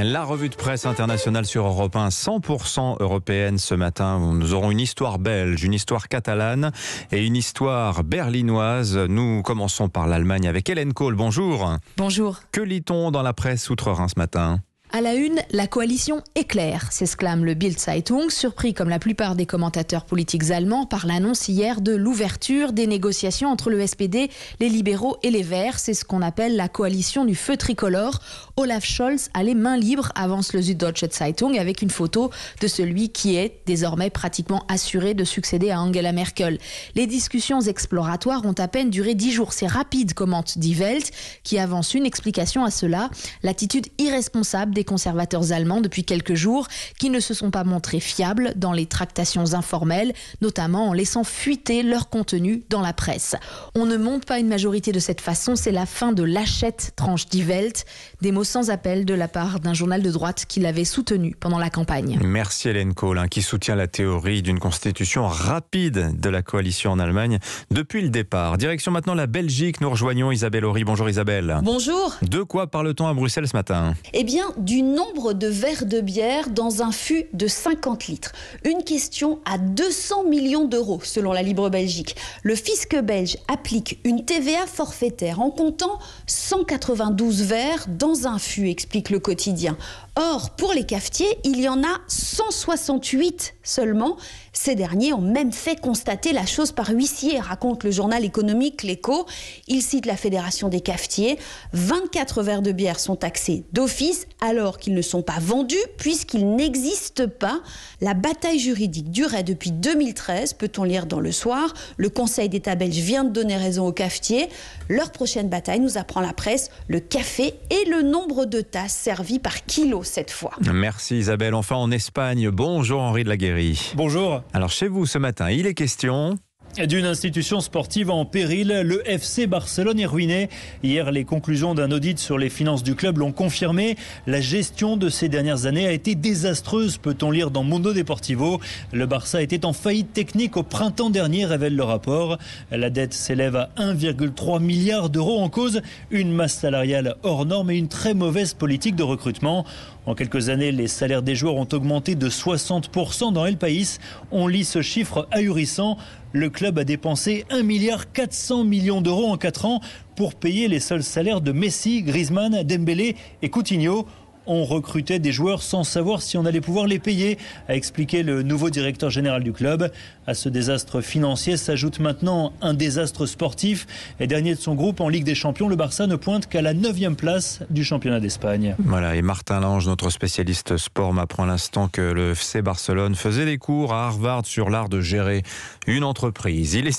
La revue de presse internationale sur Europe 1, 100% européenne ce matin. Nous aurons une histoire belge, une histoire catalane et une histoire berlinoise. Nous commençons par l'Allemagne avec Hélène Kohl. Bonjour. Bonjour. Que lit-on dans la presse outre-Rhin ce matin? À la une, la coalition éclaire, s'exclame le Bild Zeitung, surpris comme la plupart des commentateurs politiques allemands par l'annonce hier de l'ouverture des négociations entre le SPD, les libéraux et les Verts. C'est ce qu'on appelle la coalition du feu tricolore. Olaf Scholz a les mains libres, avance le Süddeutsche Zeitung, avec une photo de celui qui est désormais pratiquement assuré de succéder à Angela Merkel. Les discussions exploratoires ont à peine duré dix jours. C'est rapide, commente Die Welt, qui avance une explication à cela. L'attitude irresponsable des conservateurs allemands depuis quelques jours qui ne se sont pas montrés fiables dans les tractations informelles, notamment en laissant fuiter leur contenu dans la presse. On ne monte pas une majorité de cette façon, c'est la fin de l'achète tranche Die Welt, des mots sans appel de la part d'un journal de droite qui l'avait soutenu pendant la campagne. Merci Hélène Kohl, hein, qui soutient la théorie d'une constitution rapide de la coalition en Allemagne depuis le départ. Direction maintenant la Belgique. Nous rejoignons Isabelle Horry. Bonjour Isabelle. Bonjour. De quoi parle-t-on à Bruxelles ce matin? Eh bien, du nombre de verres de bière dans un fût de 50 litres. Une question à 200 millions d'euros, selon la Libre Belgique. Le fisc belge applique une TVA forfaitaire en comptant 192 verres dans un fût, explique le quotidien. Or, pour les cafetiers, il y en a 168 seulement. Ces derniers ont même fait constater la chose par huissier, raconte le journal économique L'Echo. Il cite la Fédération des cafetiers. 24 verres de bière sont taxés d'office alors qu'ils ne sont pas vendus puisqu'ils n'existent pas. La bataille juridique durait depuis 2013, peut-on lire dans le soir. Le Conseil d'État belge vient de donner raison aux cafetiers. Leur prochaine bataille, nous apprend la presse, le café et le nombre de tasses servies par kilo cette fois. Merci Isabelle. Enfin en Espagne, bonjour Henri de la Guéry. Bonjour. Alors chez vous ce matin, il est question D'une institution sportive en péril, le FC Barcelone est ruiné. Hier, les conclusions d'un audit sur les finances du club l'ont confirmé. La gestion de ces dernières années a été désastreuse, peut-on lire dans Mundo Deportivo. Le Barça était en faillite technique au printemps dernier, révèle le rapport. La dette s'élève à 1,3 milliard d'euros en cause, une masse salariale hors norme et une très mauvaise politique de recrutement. En quelques années, les salaires des joueurs ont augmenté de 60% dans El País. On lit ce chiffre ahurissant. Le club a dépensé 1 milliard 400 millions d'euros en 4 ans pour payer les seuls salaires de Messi, Griezmann, Dembélé et Coutinho. On recrutait des joueurs sans savoir si on allait pouvoir les payer, a expliqué le nouveau directeur général du club. À ce désastre financier s'ajoute maintenant un désastre sportif. Et dernier de son groupe en Ligue des Champions, le Barça ne pointe qu'à la 9 place du championnat d'Espagne. Voilà, et Martin Lange, notre spécialiste sport, m'apprend à l'instant que le FC Barcelone faisait des cours à Harvard sur l'art de gérer une entreprise. Il est